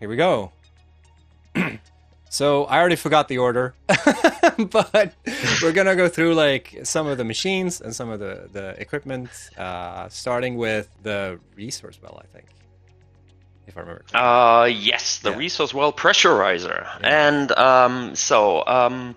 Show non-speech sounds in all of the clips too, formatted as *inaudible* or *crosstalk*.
here we go. *clears throat* so I already forgot the order, *laughs* but we're gonna go through like some of the machines and some of the the equipment, uh, starting with the resource well, I think, if I remember. Correctly. Uh, yes, the Yeah. resource well pressurizer. And um, so, um,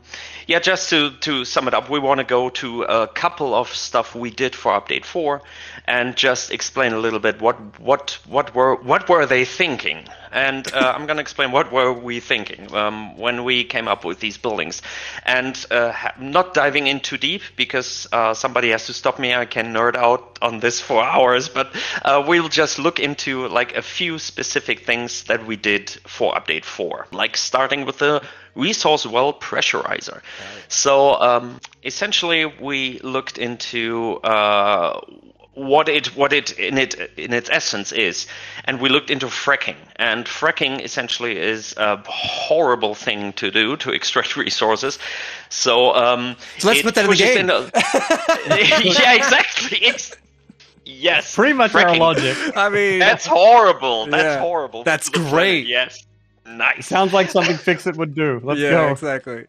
yeah, just to, to sum it up, we want to go to a couple of stuff we did for update four, and just explain a little bit what what what were what were they thinking. And uh, I'm going to explain what were we thinking um, when we came up with these buildings, and uh, not diving in too deep because uh, somebody has to stop me. I can nerd out on this for *laughs* hours, but uh, we'll just look into like a few specific things that we did for update four, like starting with the resource well pressurizer. So um, essentially, we looked into uh, what it what it in it in its essence is, and we looked into fracking. And fracking essentially is a horrible thing to do to extract *laughs* resources. So, um, So let's put that in the pushes game. a- *laughs* *laughs* yeah, exactly. It's yes, Pretty much our logic. I mean, That's horrible. That's Yeah. horrible. That's To the planet, great. Yes. Nice. Sounds like something FICSIT would do. Let's yeah, go. exactly.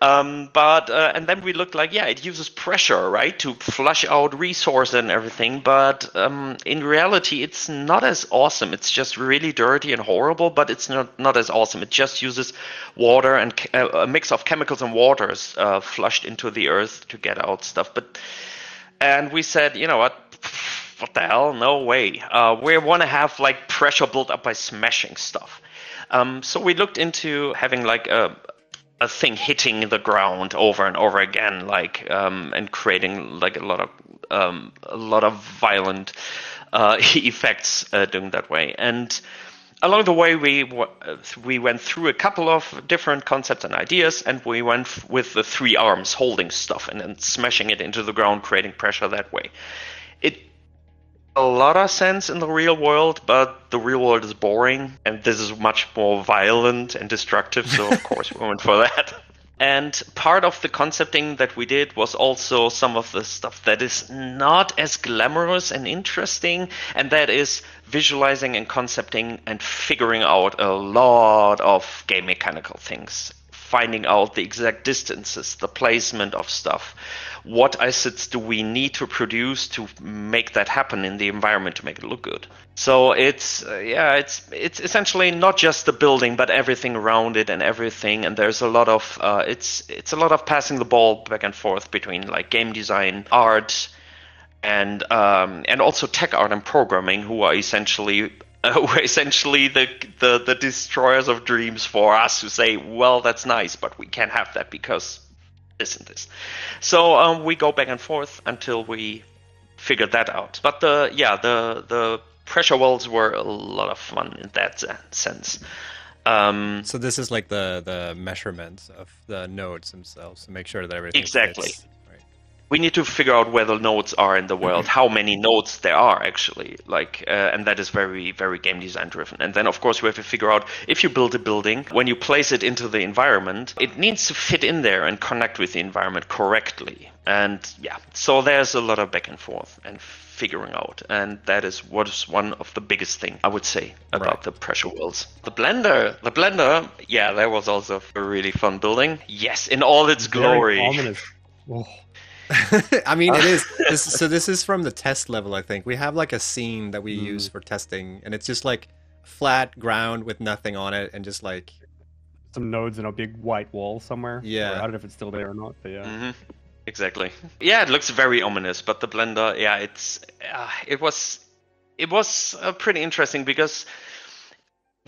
Um, but uh, and then we looked like yeah, it uses pressure, right, to flush out resource and everything. But um, in reality, it's not as awesome. It's just really dirty and horrible. But it's not not as awesome. It just uses water and uh, a mix of chemicals and waters uh, flushed into the earth to get out stuff. But and we said, you know what? What the hell? No way. Uh, we want to have like pressure built up by smashing stuff. Um, so we looked into having like a a thing hitting the ground over and over again, like um, and creating like a lot of um, a lot of violent uh, *laughs* effects uh, doing that way. And along the way, we w- we went through a couple of different concepts and ideas, and we went f- with the three arms holding stuff and then smashing it into the ground, creating pressure that way. It a lot of sense in the real world, but the real world is boring, and this is much more violent and destructive. So of *laughs* course we went for that. And part of the concepting that we did was also some of the stuff that is not as glamorous and interesting, and that is visualizing and concepting and figuring out a lot of game mechanical things. Finding out the exact distances, the placement of stuff, what assets do we need to produce to make that happen in the environment to make it look good. So it's uh, yeah, it's it's essentially not just the building, but everything around it and everything. And there's a lot of uh, it's it's a lot of passing the ball back and forth between like game design, art, and um, and also tech art and programming, who are essentially *laughs* uh, essentially the, the the destroyers of dreams for us who say, well, that's nice, but we can't have that because this and this. So um, we go back and forth until we figure that out. But the yeah the the pressure wells were a lot of fun in that sense. Um, So this is like the the measurements of the nodes themselves to make sure that everything Exactly. fits? We need to figure out where the nodes are in the world, how many nodes there are actually, like, uh, and that is very, very game design driven. And then, of course, we have to figure out if you build a building, when you place it into the environment, it needs to fit in there and connect with the environment correctly. And yeah, so there's a lot of back and forth and figuring out, and that is what is one of the biggest thing I would say about Right. the pressure wells. The blender, the blender, yeah, that was also a really fun building. Yes, in all its Very glory. ominous. Oh, *laughs* I mean, it is. *laughs* This, so this is from the test level, I think. We have like a scene that we Mm. use for testing, and it's just like flat ground with nothing on it, and just like some nodes and a big white wall somewhere. Yeah. Or I don't know if it's still there or not, but yeah. hmm Exactly. Yeah, it looks very ominous, but the blender, yeah, it's uh, it was it was uh, pretty interesting because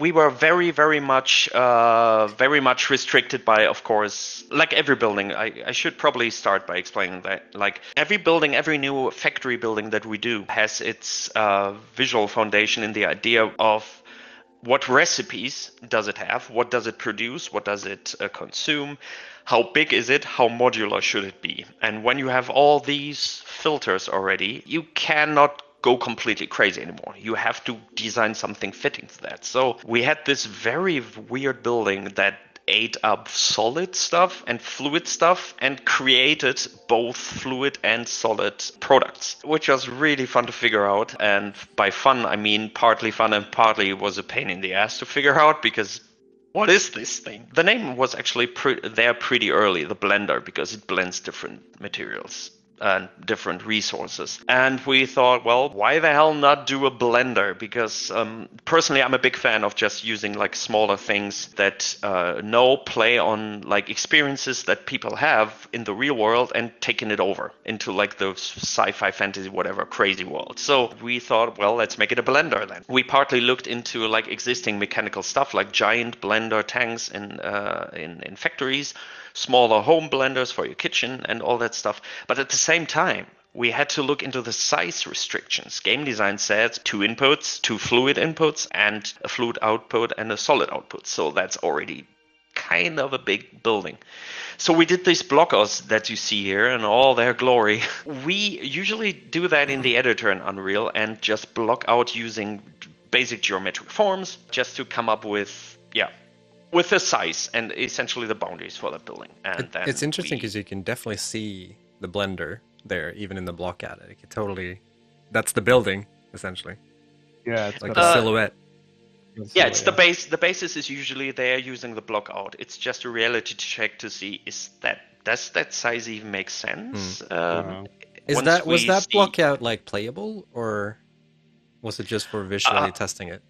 we were very very much uh, very much restricted by of course like every building. I, I should probably start by explaining that like every building every new factory building that we do has its uh, visual foundation in the idea of what recipes does it have what does it produce what does it uh, consume how big is it how modular should it be. And when you have all these filters already you cannot go completely crazy anymore you have to design something fitting to that so we had this very weird building that ate up solid stuff and fluid stuff and created both fluid and solid products, which was really fun to figure out. And by fun, I mean partly fun and partly was a pain in the ass to figure out because what is this thing? The name was actually pre- there pretty early, the blender, because it blends different materials and different resources. And we thought, well, why the hell not do a blender? Because um, personally, I'm a big fan of just using like smaller things that uh, know play on like experiences that people have in the real world and taking it over into like the sci-fi, fantasy, whatever crazy world. So we thought, well, let's make it a blender then. We partly looked into like existing mechanical stuff like giant blender tanks in uh, in, in factories smaller home blenders for your kitchen and all that stuff. But at the same time, we had to look into the size restrictions. Game design said two inputs, two fluid inputs, and a fluid output and a solid output. So that's already kind of a big building. So we did these blockers that you see here in all their glory. *laughs* We usually do that in the editor in Unreal and just block out using basic geometric forms just to come up with, yeah, with the size and essentially the boundaries for the building. And it, it's interesting because we... you can definitely see the blender there, even in the block at it. It totally, that's the building essentially. Yeah, it's like a uh, silhouette. Yeah, it's the base. The basis is usually there using the block out. It's just a reality check to see is that does that size even make sense? Hmm. Um, is that was that see... block out like playable or was it just for visually uh, testing it?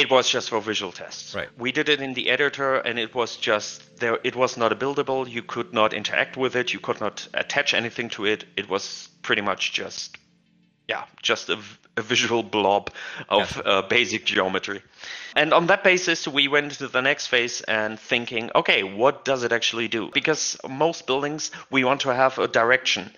It was just for visual tests. Right. We did it in the editor, and it was just there. It was not a buildable. You could not interact with it. You could not attach anything to it. It was pretty much just, yeah, just a, a visual blob of yeah. uh, basic geometry. And on that basis, we went to the next phase and thinking, okay, what does it actually do? Because most buildings, we want to have a direction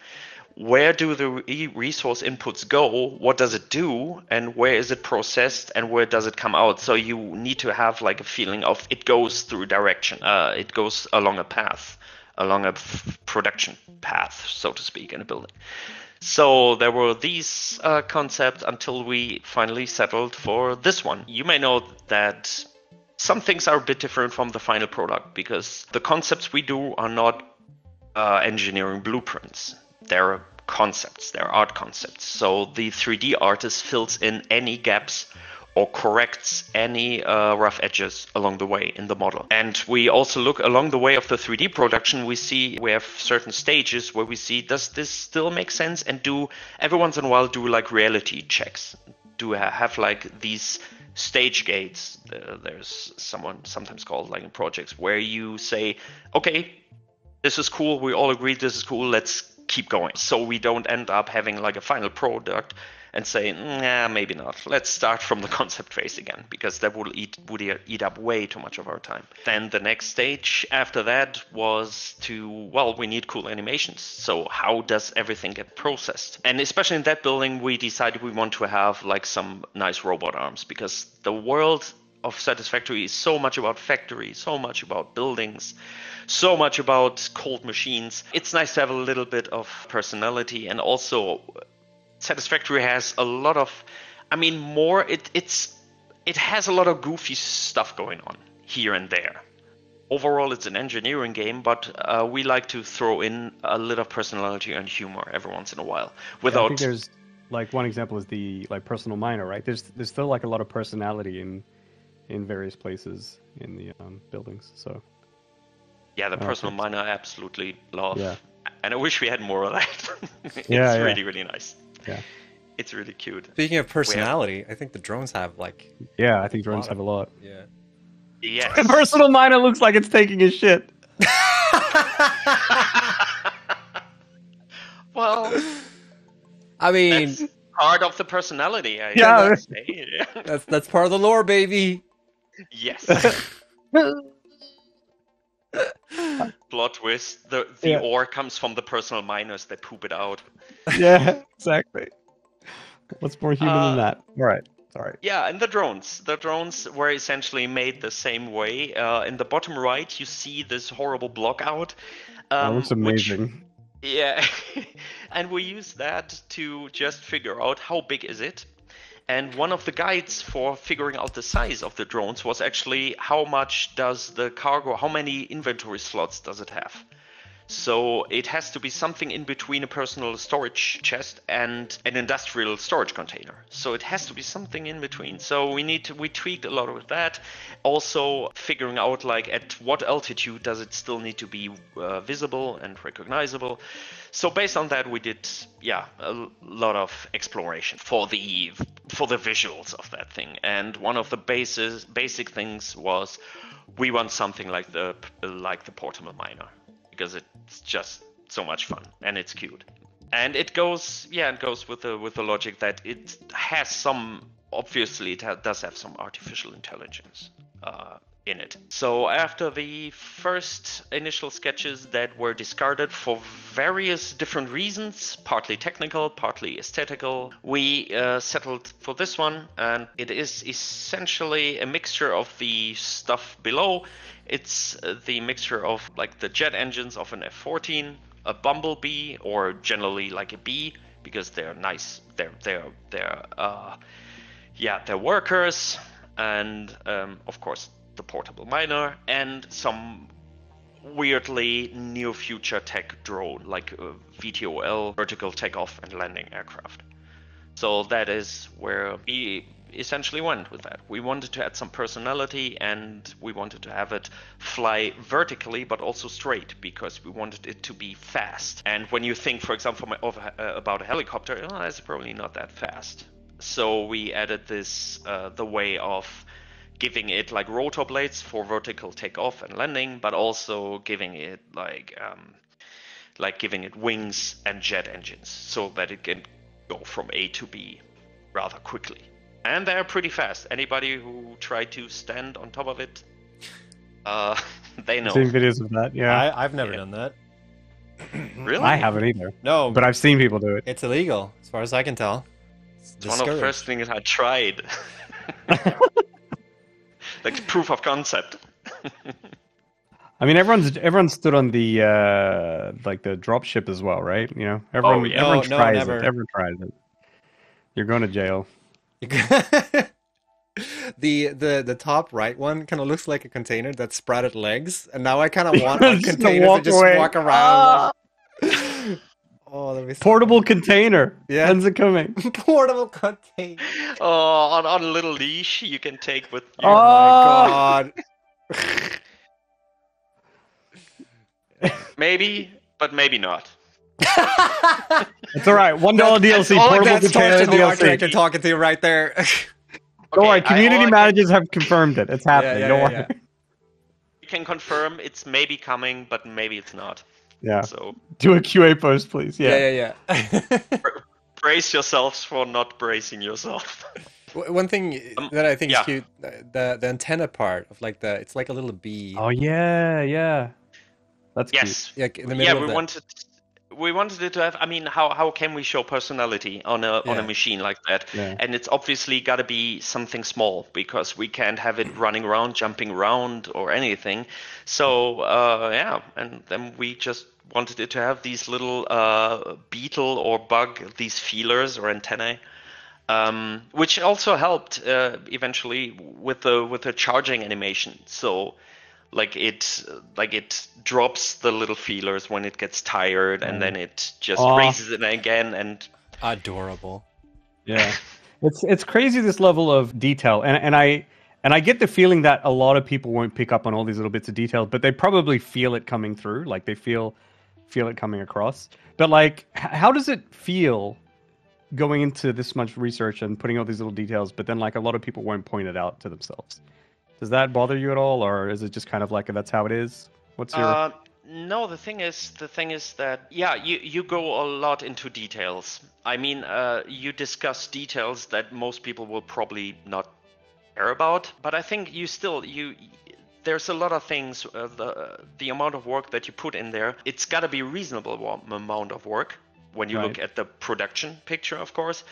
where do the resource inputs go? What does it do? And where is it processed? And where does it come out? So you need to have like a feeling of it goes through direction uh, it goes along a path along a production path so to speak in a building. So there were these uh, concepts until we finally settled for this one. You may know that some things are a bit different from the final product because the concepts we do are not uh, engineering blueprints they're concepts, there are art concepts. So the 3D artist fills in any gaps or corrects any uh, rough edges along the way in the model. And we also look along the way of the 3D production, we see we have certain stages where we see does this still make sense and do every once in a while do like reality checks. Do have like these stage gates. Uh, there's someone sometimes called like in projects where you say, okay, this is cool. We all agree this is cool. Let's keep going. So we don't end up having like a final product and say, nah, maybe not. Let's start from the *laughs* concept phase again because that would eat would eat up way too much of our time. Then the next stage after that was to well, we need cool animations. So how does everything get processed? And especially in that building, we decided we want to have like some nice robot arms because the world of Satisfactory is so much about factories, so much about buildings, so much about cold machines. It's nice to have a little bit of personality and also Satisfactory has a lot of I mean more it it's it has a lot of goofy stuff going on here and there. Overall, it's an engineering game, but uh, we like to throw in a little personality and humor every once in a while. Without yeah, I think there's like one example is the like personal miner, right? There's there's still like a lot of personality in in various places in the um, buildings. So yeah, the personal miner I absolutely love. Yeah. *laughs* And I wish we had more of that. *laughs* it's yeah, yeah. really, really nice. Yeah. It's really cute. Speaking of personality, have... I think the drones have like Yeah, I think drones have a lot. Yeah. Yes. The *laughs* personal miner looks like it's taking a shit. well I mean that's part of the personality. I yeah. that's that's part of the lore, baby. Yes. *laughs* Plot twist: the the yeah. ore comes from the personal miners that poop it out. *laughs* Yeah, exactly. What's more human uh, than that? All right. Sorry. Yeah, and the drones. The drones were essentially made the same way. Uh, in the bottom right, you see this horrible block out. Um, that looks amazing. Which, yeah, *laughs* and we use that to just figure out how big is it And one of the guides for figuring out the size of the drones was actually how much does the cargo, how many inventory slots does it have? So it has to be something in between a personal storage chest and an industrial storage container. So it has to be something in between. So we need to we tweaked a lot with that. Also figuring out like at what altitude does it still need to be uh, visible and recognizable. So based on that we did yeah a lot of exploration for the for the visuals of that thing. And one of the bases basic things was we want something like the like the portable miner because it's just so much fun and it's cute. And it goes, yeah, it goes with the with the logic that it has some. Obviously, it ha- does have some artificial intelligence uh, in it. So after the first initial sketches that were discarded for various different reasons, partly technical, partly aesthetical, we uh, settled for this one, and it is essentially a mixture of the stuff below it's uh, the mixture of like the jet engines of an F-14, a Bumblebee, or generally like a bee because they're nice. They're they're they're uh, yeah they're workers, and um, of course the portable miner and some weirdly near future tech drone like a VTOL vertical takeoff and landing aircraft. So that is where we essentially went with that. We wanted to add some personality and we wanted to have it fly vertically but also straight because we wanted it to be fast. And when you think, for example, uh, about a helicopter, oh, it's probably not that fast. So we added this uh, the way of giving it like rotor blades for vertical takeoff and landing, but also giving it like um, like giving it wings and jet engines so that it can go from A to B rather quickly and they're pretty fast. Anybody who tried to stand on top of it, uh, *laughs* they know. I've Seen videos of that, yeah. I, I've never Yeah. done that. *clears throat* Really? I haven't either, No, but I've seen people do it. it's illegal as far as I can tell. It's It's one of the first things I tried. *laughs* *laughs* like proof of concept. *laughs* I mean, everyone's everyone stood on the uh like the drop ship as well, right? You know, everyone yeah. everyone No, no, tries never. it. Everyone tries it. You're going to jail. *laughs* the the the top right one kind of looks like a container that sprouted legs, and now I kind of want a *laughs* Just to container to walk just away. walk Ah! around. Oh, that'd be so Portable container. Yeah. When's it coming? *laughs* portable container. Oh, on, on a little leash you can take with you. Oh Ah! my god. *laughs* Maybe, but maybe not. *laughs* It's all right. One dollar DLC. all- Portable That's container Torsten the art DLC. director talking to you right there. Don't worry. Okay, I- Community I can- managers have confirmed it. It's happening. yeah, Don't yeah, worry. yeah. You can confirm it's maybe coming, but maybe it's not. Yeah. So Do a QA post, please. Yeah. yeah, yeah, yeah. *laughs* brace yourselves for not bracing yourself. One thing Um, that I think yeah. is cute, the the antenna part of like the, it's like a little bee. Oh yeah, yeah. That's cute. yes. Like in the middle yeah, we the, wanted we wanted it to have. I mean, how how can we show personality on a on a machine like that? Yeah. And it's obviously got to be something small because we can't have it running around, jumping around, or anything. So uh, yeah, and then we just wanted it to have these little uh, beetle or bug, these feelers or antennae. Um, which also helped uh, eventually with the with the charging animation. So like it like it drops the little feelers when it gets tired and then it just Aw. raises it again and adorable. Yeah. *laughs* It's it's crazy this level of detail, and and I and I get the feeling that a lot of people won't pick up on all these little bits of detail, but they probably feel it coming through, like they feel feel it coming across. But like, how does it feel going into this much research and putting all these little details, but then like a lot of people won't point it out to themselves? Does that bother you at all, or is it just kind of like that's how it is? What's your Uh, no, the thing is, the thing is that yeah, you you go a lot into details. I mean, uh, you discuss details that most people will probably not care about, but I think you still you. There's a lot of things. Uh, the the amount of work that you put in there, it's got to be reasonable amount of work when you look at the production picture, of course.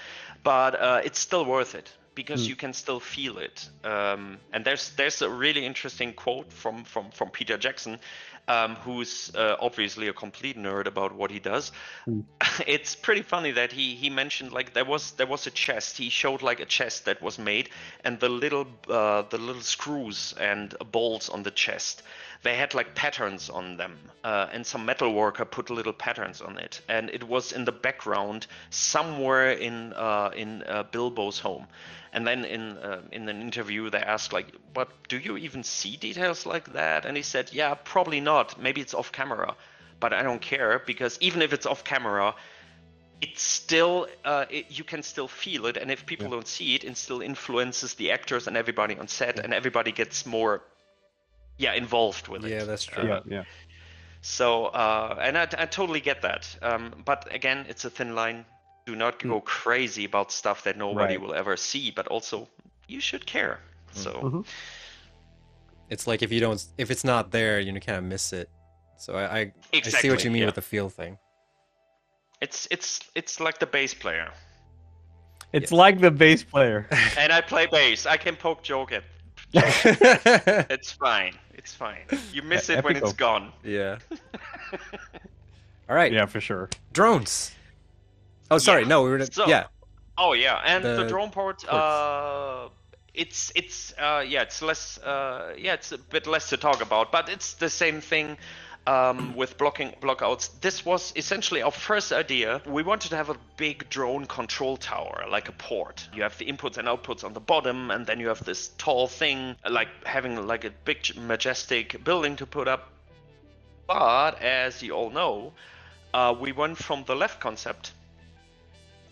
But uh, it's still worth it because Hmm. you can still feel it. Um, and there's there's a really interesting quote from from from Peter Jackson um, who's uh, obviously a complete nerd about what he does. Hmm. *laughs* it's pretty funny that he he mentioned like there was there was a chest. He showed like a chest that was made, and the little uh, the little screws and bolts on the chest, they had like patterns on them, uh, and some metal worker put little patterns on it, and it was in the background somewhere in uh, in uh, Bilbo's home. And then in uh, in an interview, they asked like, "But do you even see details like that?" And he said, "Yeah, probably not. Maybe it's off camera, but I don't care because even if it's off camera, it's still uh, it, you can still feel it, and if people Yeah. don't see it, it still influences the actors and everybody on set, and everybody gets more, yeah, involved with it. Yeah, that's true. Yeah, yeah. So, uh, and I, I totally get that. Um, but again, it's a thin line. Do not go crazy about stuff that nobody Right. will ever see, but also you should care. So, Mhm. It's like if you don't, if it's not there, you kind of miss it. So I, I, I see what you mean yeah. with the feel thing. it's it's it's like the bass player. It's like the bass player. and I play bass. I can poke joke at. *laughs* It's fine. It's fine. You miss Yeah, it when epical. it's gone. yeah. *laughs* All right. yeah, for sure. Drones. Oh, sorry. Yeah. No, we were. So- yeah. Oh yeah, and the, The drone port. Uh, it's it's uh, yeah, it's less uh, yeah, it's a bit less to talk about, but it's the same thing. Um, with blocking blockouts, this was essentially our first idea. We wanted to have a big drone control tower, like a port. You have the inputs and outputs on the bottom, and then you have this tall thing, like having like a big majestic building to put up. But as you all know, uh, we went from the left concept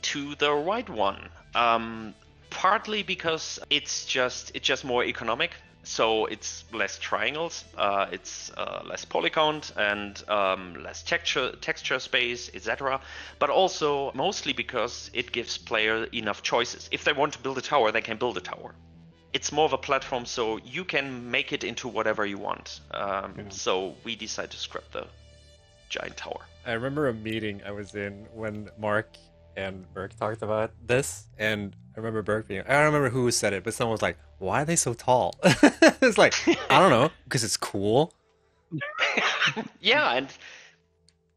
to the right one. Um, partly because it's just it's just more economic, so it's less triangles, uh, it's uh, less polygon and um, less texture texture space, etc. But also mostly because it gives player enough choices. If they want to build a tower, they can build a tower. It's more of a platform, so you can make it into whatever you want. Um, Yeah. So we decided to scrap the giant tower. I remember a meeting I was in when Mark and Burke talked about this, and I remember Burke being, I don't remember who said it, but someone was like, "Why are they so tall?" *laughs* it's like, I don't know, because it's cool. *laughs* yeah, and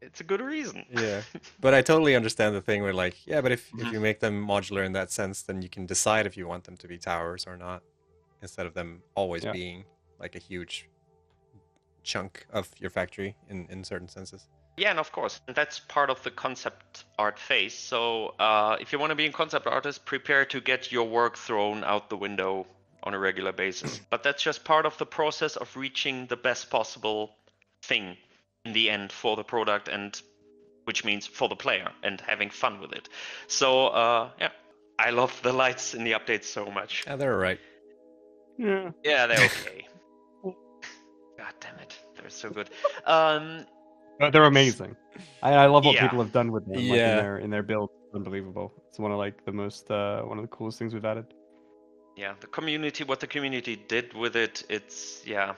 it's a good reason. Yeah, but I totally understand the thing where, like, yeah, but if if Mhm. you make them modular in that sense, then you can decide if you want them to be towers or not, instead of them always Yeah. being like a huge chunk of your factory in in certain senses. Yeah, and of course, and that's part of the concept art phase. So uh, if you want to be a concept artist, prepare to get your work thrown out the window on a regular basis. but that's just part of the process of reaching the best possible thing in the end for the product, and which means for the player and having fun with it. So uh, yeah, I love the lights in the updates so much. Yeah, they're all right. Yeah. Yeah, they're *laughs* okay. God damn it, they're so good. Um, they're amazing. I, I love what Yeah. people have done with them. Like, Yeah. in their in their build, unbelievable. It's one of like the most uh, one of the coolest things we've added. Yeah the community what the community did with it it's yeah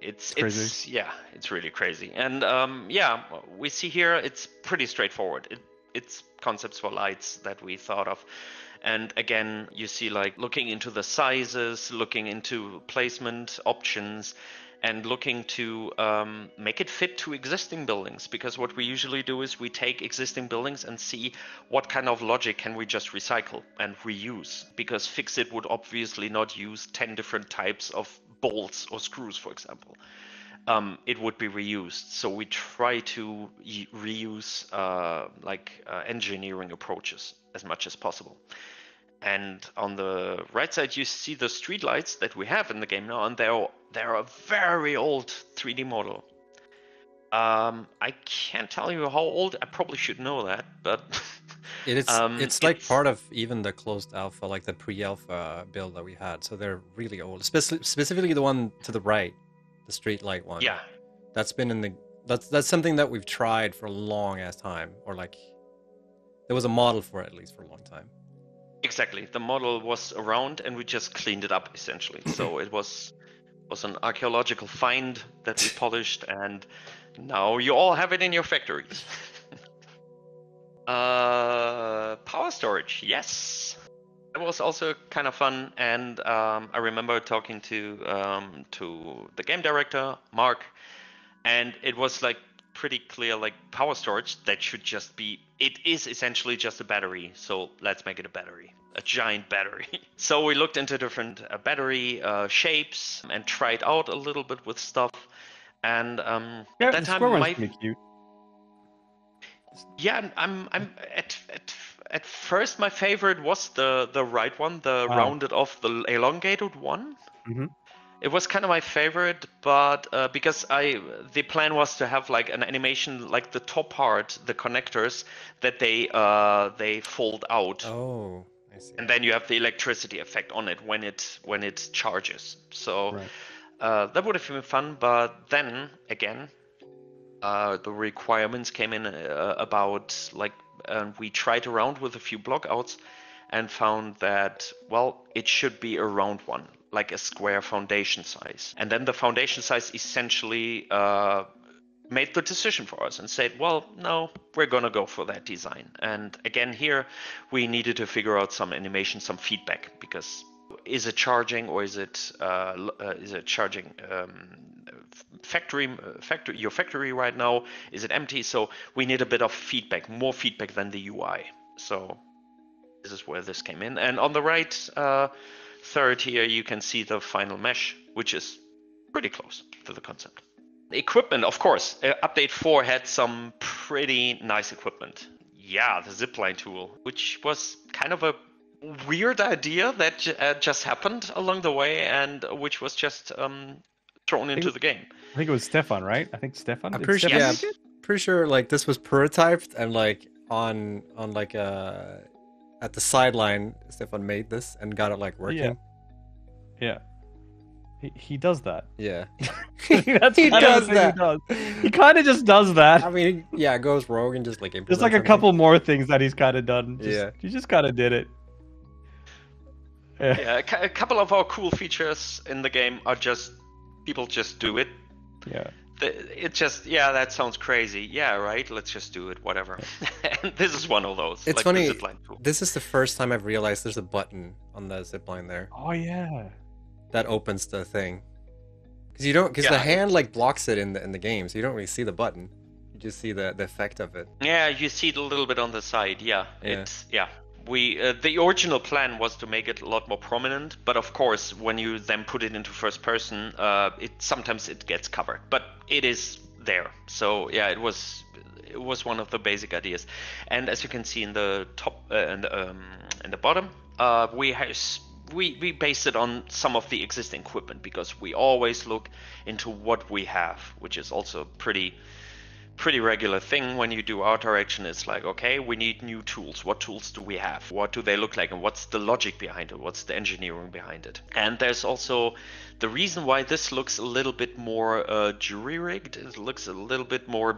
it's crazy. it's yeah it's really crazy. And um yeah we see here it's pretty straightforward. It, it's concepts for lights that we thought of. And again you see like looking into the sizes looking into placement options and looking to um, make it fit to existing buildings because what we usually do is we take existing buildings and see what kind of logic can we just recycle and reuse because FICSIT would obviously not use 10 different types of bolts or screws for example. Um, it would be reused. So we try to reuse uh, like uh, engineering approaches as much as possible and on the right side you see the streetlights that we have in the game now and they're they're a very old 3d model um, I can't tell you how old. I probably should know that, but It is. *laughs* Um, it's like it's- part of even the closed alpha, like the pre-alpha build that we had. So they're really old. Speci- specifically, the one to the right, the street light one. yeah, That's been in the. That's that's something that we've tried for a long ass time, or like, there was a model for it at least for a long time. Exactly. The model was around, and we just cleaned it up essentially. so *clears throat* it was was an archaeological find that we polished, *laughs* and now you all have it in your factories. *laughs* uh, power storage, yes. That was also kind of fun, and um, I remember talking to um, to the game director Mark, and it was like pretty clear like power storage that should just be it is essentially just a battery so let's make it a battery a giant battery *laughs* so we looked into different uh, battery uh, shapes and tried out a little bit with stuff and um, Yeah, at that time my cute. yeah I'm- i'm at, at at first my favorite was the the right one the Ah. rounded off the elongated one Mhm. It was kind of my favorite but uh, because i the plan was to have like an animation like the top part the connectors that they uh they fold out Oh, I see. and then you have the electricity effect on it when it when it charges so Right. uh, that would have been fun but then again uh, the requirements came in uh, about like uh, we tried around with a few blockouts and found that well it should be a round one like a square foundation size. And then the foundation size essentially uh, made the decision for us and said well no we're gonna go for that design. And again here we needed to figure out some animation some feedback because is it charging or is it uh, uh, is it charging um, factory factory your factory right now? Is it empty? So we need a bit of feedback more feedback than the ui so this is where this came in. And on the right uh, third here you can see the final mesh which is pretty close to the concept the equipment of course uh, update 4 had some pretty nice equipment yeah the zipline tool which was kind of a weird idea that uh, just happened along the way and which was just um, thrown into the game I think it was Stefan, right? I think Stefan. I'm pretty sure. Stefan Yeah, pretty sure. Like this was prototyped and like on on like uh at the sideline, Stefan made this and got it like working. Yeah. He, he does that. *laughs* Yeah. *laughs* That's He does that. He, does. he kind of just does that. I mean, yeah, it goes rogue and just like There's implements like a something. couple more things that he's kind of done. Just, Yeah. He just kind of did it. Yeah. yeah a couple of our cool features in the game are just people just do it Yeah. The- it just yeah that sounds crazy yeah right let's just do it whatever and *laughs* this is one of those It's like funny. the zipline tool. This is the first time I've realized there's a button on the zip line there Oh yeah. that opens the thing. Because you don't, because Yeah, the it- hand like blocks it in the in the game, so you don't really see the button. You just see the the effect of it. Yeah, you see it a little bit on the side. Yeah, Yeah. it's yeah. We uh, the original plan was to make it a lot more prominent, but of course, when you then put it into first person, uh, it sometimes it gets covered, but it is there. So yeah, it was it was one of the basic ideas, and as you can see in the top uh, and um, in the bottom, uh, we has we we based it on some of the existing equipment because we always look into what we have, which is also pretty pretty regular thing when you do art direction. It's like okay we need new tools. What tools do we have? What do they look like? And what's the logic behind it? What's the engineering behind it? And there's also the reason why this looks a little bit more uh, jury rigged it looks a little bit more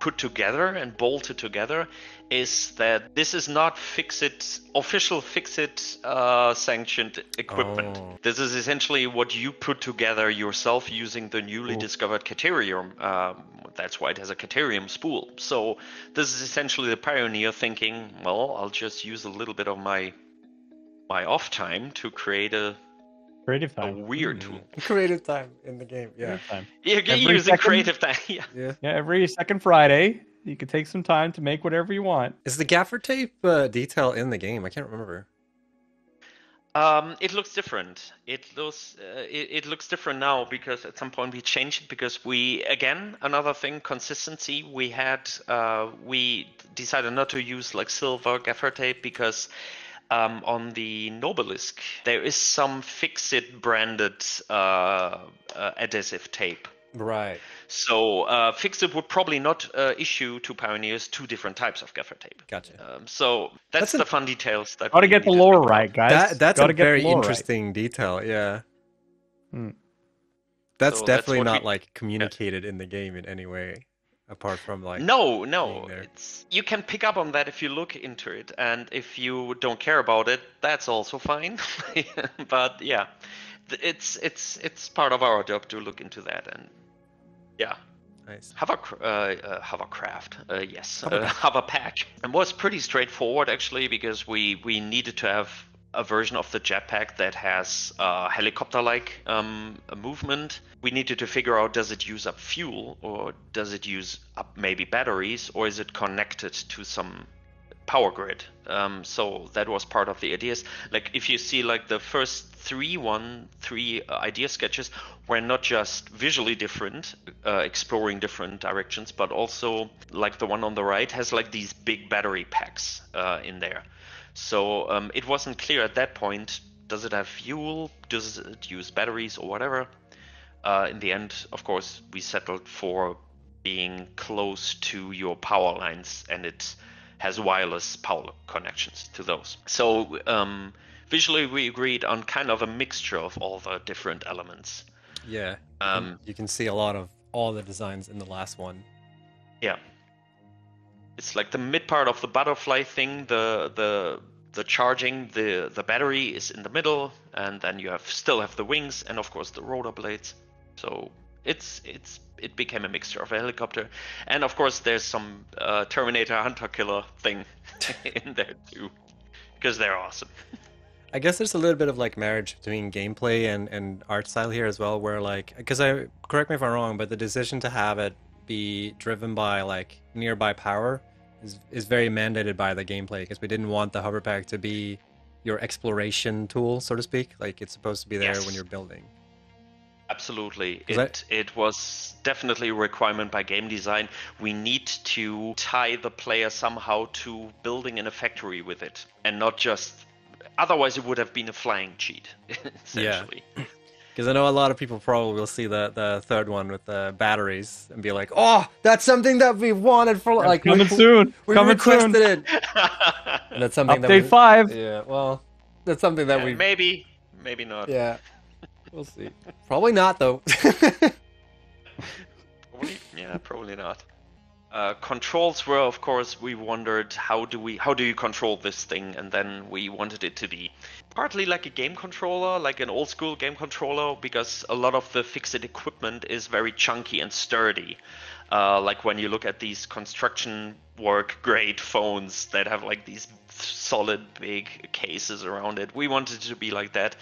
put together and bolted together is that this is not FICSIT official FICSIT uh, sanctioned equipment Oh. this is essentially what you put together yourself using the newly Cool. discovered Caterium. Um, that's why it has a Caterium spool. So this is essentially the pioneer thinking, well, I'll just use a little bit of my my off time to create a, Creative a time. weird tool. *laughs* Creative time in the game. Yeah. Creative time. You're Every using second? creative time. *laughs* Yeah. Yeah. Yeah. Every second Friday, you can take some time to make whatever you want. Is the gaffer tape uh, detail in the game? I can't remember. Um, it looks different. It looks uh, it, it looks different now because at some point we changed it because we again another thing consistency. We had uh, we decided not to use like silver gaffer tape because um, on the Nobelisk there is some FICSIT branded uh, uh, adhesive tape. Right. So uh, FICSIT would probably not uh, issue to pioneers two different types of gaffer tape. Gotcha. Um, so that's, That's a- the fun details that Got to get the needed to lore right, guys. That that's Gotta a very lore right. interesting detail. Yeah. Hmm. That's So definitely what not we- like communicated in the game in any way, apart from like. no, no. It's you can pick up on that if you look into it, and if you don't care about it, that's also fine. *laughs* but yeah, it's it's it's part of our job to look into that, and yeah, Nice. Hover, uh, uh, hovercraft, uh, yes, uh, Hovercraft. hover pack, and was pretty straightforward actually because we we needed to have a version of the jetpack that has uh, helicopter-like um, movement. We needed to figure out does it use up fuel or does it use up maybe batteries or is it connected to some power grid? Um, so that was part of the ideas. Like if you see like the first three one three idea sketches were not just visually different, uh, exploring different directions, but also like the one on the right has like these big battery packs uh, in there. So um, it wasn't clear at that point. Does it have fuel? Does it use batteries or whatever? Uh, in the end, of course, we settled for being close to your power lines, and it has wireless power connections to those. So um, visually, we agreed on kind of a mixture of all the different elements. Yeah. Um, you can see a lot of all the designs in the last one. Yeah. It's like the mid part of the butterfly thing, the the the charging, the the battery is in the middle, and then you have still have the wings and of course the rotor blades. So it's it's it became a mixture of a helicopter, and of course there's some uh, Terminator Hunter Killer thing *laughs* in there too, because they're awesome. *laughs* I guess there's a little bit of like marriage between gameplay and, and art style here as well, where like, because I correct me if I'm wrong, but the decision to have it be driven by like nearby power is is very mandated by the gameplay because we didn't want the hoverpack to be your exploration tool, so to speak. Like it's supposed to be there Yes. when you're building. Absolutely. 'Cause I- It it was definitely a requirement by game design. We need to tie the player somehow to building in a factory with it and not just otherwise it would have been a flying cheat *laughs* essentially. *clears throat* Because I know a lot of people probably will see the, the third one with the batteries and be like, "Oh, that's something that we wanted for like coming we- coming soon. We coming requested soon. it." *laughs* And that's something that Update we, five. Yeah, well, that's something that Yeah, we maybe maybe not. Yeah. We'll see. Probably not though. *laughs* Probably, yeah, probably not. Uh, controls were, of course, we wondered how do we how do you control this thing, and then we wanted it to be partly like a game controller, like an old school game controller, because a lot of the FICSIT equipment is very chunky and sturdy. Uh, like when you look at these construction work grade phones that have like these solid big cases around it, we wanted it to be like that.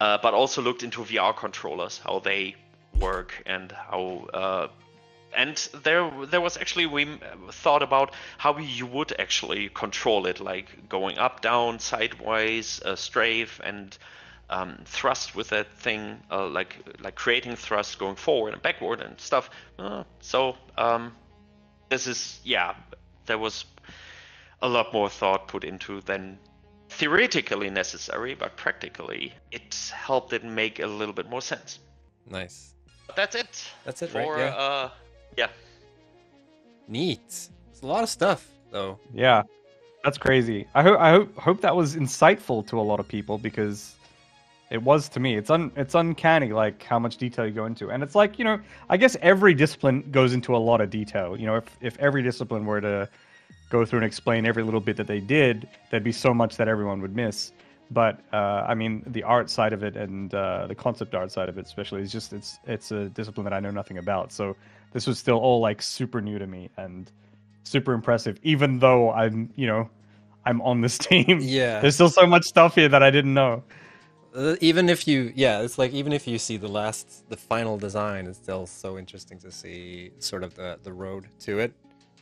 Uh, but also looked into VR controllers, how they work and how uh, and there there was actually we thought about how you would actually control it like going up down sideways uh, strafe and um, thrust with that thing uh, like like creating thrust going forward and backward and stuff uh, so um, this is yeah there was a lot more thought put into than theoretically necessary but practically it helped it make a little bit more sense nice. but that's it That's it, for right? Yeah. uh yeah Neat. It's a lot of stuff though. Yeah, that's crazy. I hope I hope hope that was insightful to a lot of people because it was to me. It's un it's uncanny like how much detail you go into, and it's like you know I guess every discipline goes into a lot of detail. You know, if if every discipline were to go through and explain every little bit that they did, there'd be so much that everyone would miss. But uh, I mean, the art side of it and uh, the concept art side of it, especially, is just it's it's a discipline that I know nothing about. So this was still all like super new to me and super impressive. Even though I'm, you know, I'm on this *laughs* team. Yeah. There's still so much stuff here that I didn't know. Uh, even if you, yeah, it's like even if you see the last, the final design, it's still so interesting to see sort of the the road to it.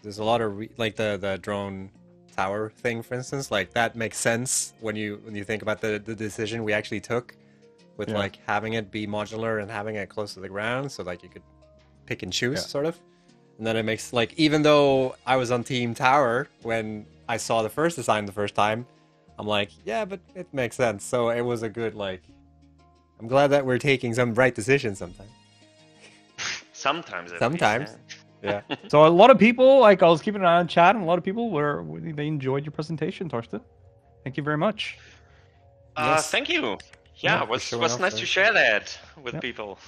There's a lot of re- like the the drone tower thing, for instance, like that makes sense when you when you think about the the decision we actually took with Yeah. like having it be modular and having it close to the ground, so like you could pick and choose, Yeah. sort of. And then it makes like even though I was on Team Tower when I saw the first design the first time, I'm like, yeah, but it makes sense. So it was a good like. I'm glad that we're taking some right decisions sometimes. *laughs* sometimes at least, Sometimes. Yeah. Yeah. So a lot of people, like I was keeping an eye on chat, and a lot of people were they enjoyed your presentation, Torsten. Thank you very much. Uh, Yes. thank you. Yeah, Yeah, it was was nice the- to share that with Yeah. people.